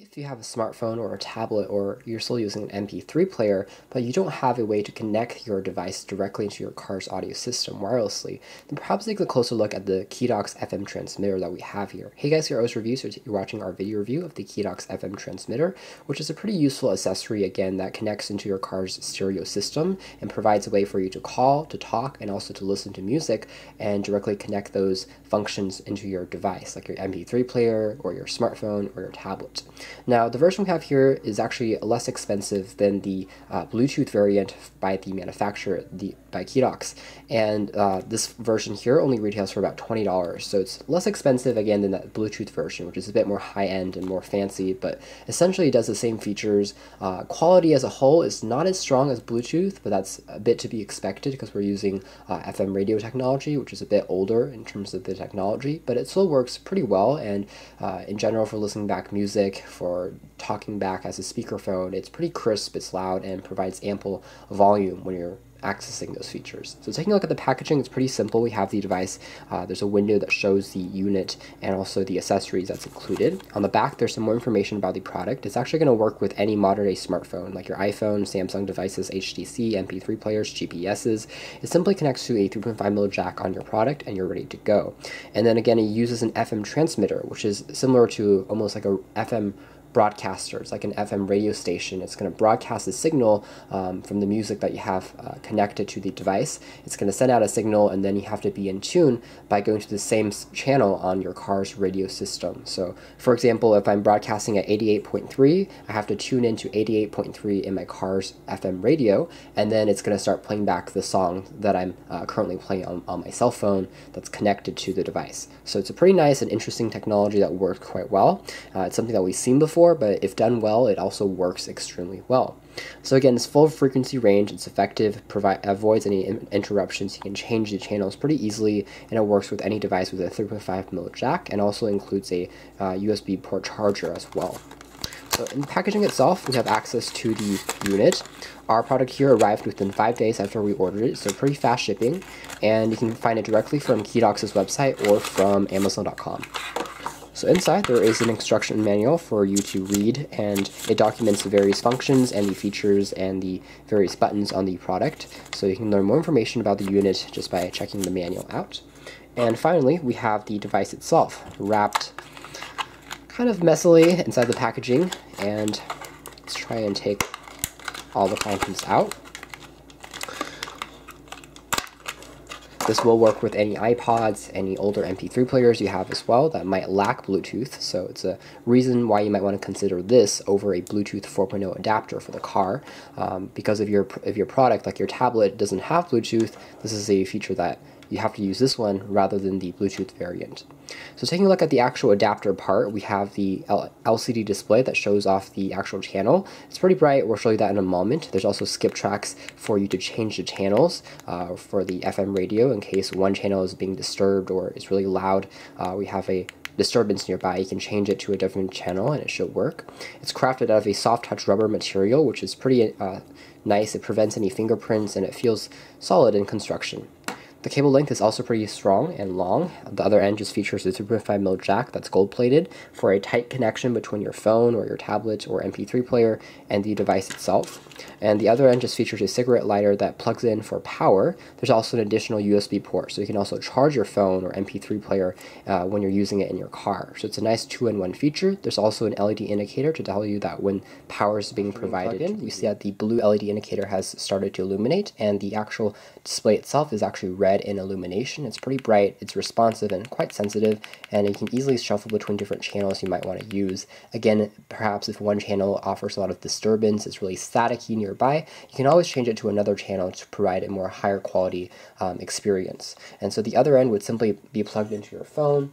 If you have a smartphone or a tablet or you're still using an MP3 player, but you don't have a way to connect your device directly into your car's audio system wirelessly, then perhaps take a closer look at the Keedox FM transmitter that we have here. Hey guys, here OS Reviews, so you're watching our video review of the Keedox FM transmitter, which is a pretty useful accessory again that connects into your car's stereo system and provides a way for you to call, to talk, and also to listen to music and directly connect those functions into your device, like your MP3 player or your smartphone or your tablet. Now, the version we have here is actually less expensive than the uh, Bluetooth variant by the manufacturer, the by Keedox, and uh, this version here only retails for about twenty dollars. So it's less expensive again than that Bluetooth version, which is a bit more high end and more fancy, but essentially it does the same features. Uh, quality as a whole is not as strong as Bluetooth, but that's a bit to be expected because we're using uh, FM radio technology, which is a bit older in terms of the technology, but it still works pretty well. And uh, in general, for listening back music for talking back as a speakerphone. It's pretty crisp, it's loud, and provides ample volume when you're accessing those features. So taking a look at the packaging, it's pretty simple. We have the device, uh, there's a window that shows the unit and also the accessories that's included. On the back, there's some more information about the product. It's actually going to work with any modern day smartphone, like your iPhone, Samsung devices, HTC, MP3 players, GPSs. It simply connects to a 3.5mm jack on your product and you're ready to go. And then again, it uses an FM transmitter, which is similar to almost like a FM broadcasters, like an FM radio station. It's going to broadcast a signal um, from the music that you have uh, connected to the device. It's going to send out a signal, and then you have to be in tune by going to the same channel on your car's radio system. So, for example, if I'm broadcasting at 88.3, I have to tune into 88.3 in my car's FM radio, and then it's going to start playing back the song that I'm uh, currently playing on, on my cell phone that's connected to the device. So, it's a pretty nice and interesting technology that works quite well. Uh, it's something that we've seen before before, but if done well, it also works extremely well. So again, it's full frequency range, it's effective, provide, avoids any interruptions, you can change the channels pretty easily, and it works with any device with a 3.5mm jack, and also includes a uh, USB port charger as well. So in packaging itself, we have access to the unit. Our product here arrived within five days after we ordered it, so pretty fast shipping, and you can find it directly from Keedox's website or from Amazon.com. So inside there is an instruction manual for you to read and it documents the various functions and the features and the various buttons on the product. So you can learn more information about the unit just by checking the manual out. And finally, we have the device itself wrapped kind of messily inside the packaging and let's try and take all the contents out. This will work with any iPods, any older MP3 players you have as well that might lack Bluetooth, so it's a reason why you might want to consider this over a Bluetooth 4.0 adapter for the car. Um, because if your, if your product, like your tablet, doesn't have Bluetooth, this is a feature that you have to use this one rather than the Bluetooth variant. So taking a look at the actual adapter part, we have the L LCD display that shows off the actual channel. It's pretty bright, we'll show you that in a moment. There's also skip tracks for you to change the channels uh, for the FM radio in case one channel is being disturbed or is really loud. Uh, we have a disturbance nearby, you can change it to a different channel and it should work. It's crafted out of a soft touch rubber material, which is pretty uh, nice. It prevents any fingerprints and it feels solid in construction. The cable length is also pretty strong and long. The other end just features a 3.5mm jack that's gold plated for a tight connection between your phone or your tablet or MP3 player and the device itself. And the other end just features a cigarette lighter that plugs in for power. There's also an additional USB port, so you can also charge your phone or MP3 player uh, when you're using it in your car. So it's a nice two-in-one feature. There's also an LED indicator to tell you that when power is being provided, in, you see that the blue LED indicator has started to illuminate, and the actual display itself is actually red red in illumination. It's pretty bright, it's responsive and quite sensitive, and you can easily shuffle between different channels you might want to use. Again, perhaps if one channel offers a lot of disturbance, it's really staticky nearby, you can always change it to another channel to provide a more higher quality um, experience. And so the other end would simply be plugged into your phone,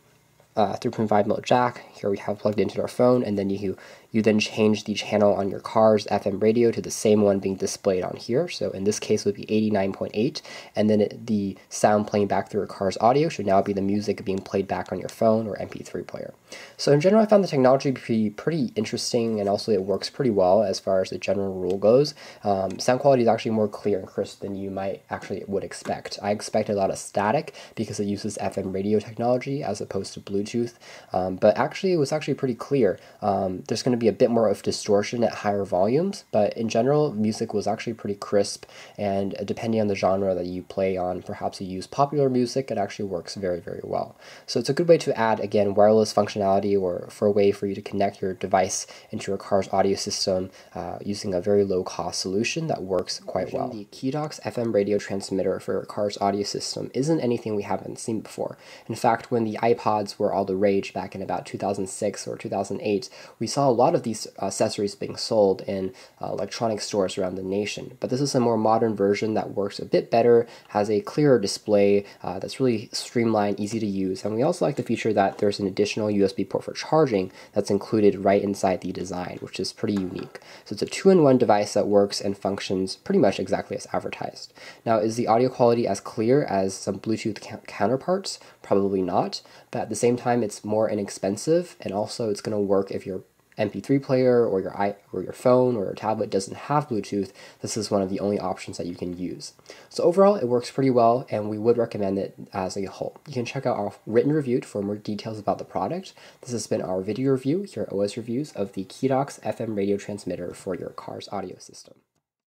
uh, 3.5 mil jack. Here we have plugged into our phone, and then you you then change the channel on your car's FM radio to the same one being displayed on here. So in this case would be 89.8, and then it, the sound playing back through your car's audio should now be the music being played back on your phone or MP3 player. So in general, I found the technology to be pretty interesting, and also it works pretty well as far as the general rule goes. Um, sound quality is actually more clear and crisp than you might actually would expect. I expect a lot of static because it uses FM radio technology as opposed to Bluetooth um, but actually it was actually pretty clear. Um, there's going to be a bit more of distortion at higher volumes, but in general, music was actually pretty crisp, and depending on the genre that you play on, perhaps you use popular music, it actually works very, very well. So it's a good way to add, again, wireless functionality or for a way for you to connect your device into your car's audio system uh, using a very low cost solution that works quite well. The Keedox FM radio transmitter for your car's audio system isn't anything we haven't seen before. In fact, when the iPods were all the rage back in about 2006 or 2008, we saw a lot of these accessories being sold in uh, electronic stores around the nation. But this is a more modern version that works a bit better, has a clearer display uh, that's really streamlined, easy to use, and we also like the feature that there's an additional USB port for charging that's included right inside the design, which is pretty unique. So it's a two-in-one device that works and functions pretty much exactly as advertised. Now, is the audio quality as clear as some Bluetooth counterparts? Probably not, but at the same time, it's more inexpensive, and also it's going to work if you're MP3 player or your i or your phone or your tablet doesn't have Bluetooth, this is one of the only options that you can use. So overall, it works pretty well, and we would recommend it as a whole. You can check out our written review for more details about the product. This has been our video review here at OS Reviews of the Keedox FM radio transmitter for your car's audio system.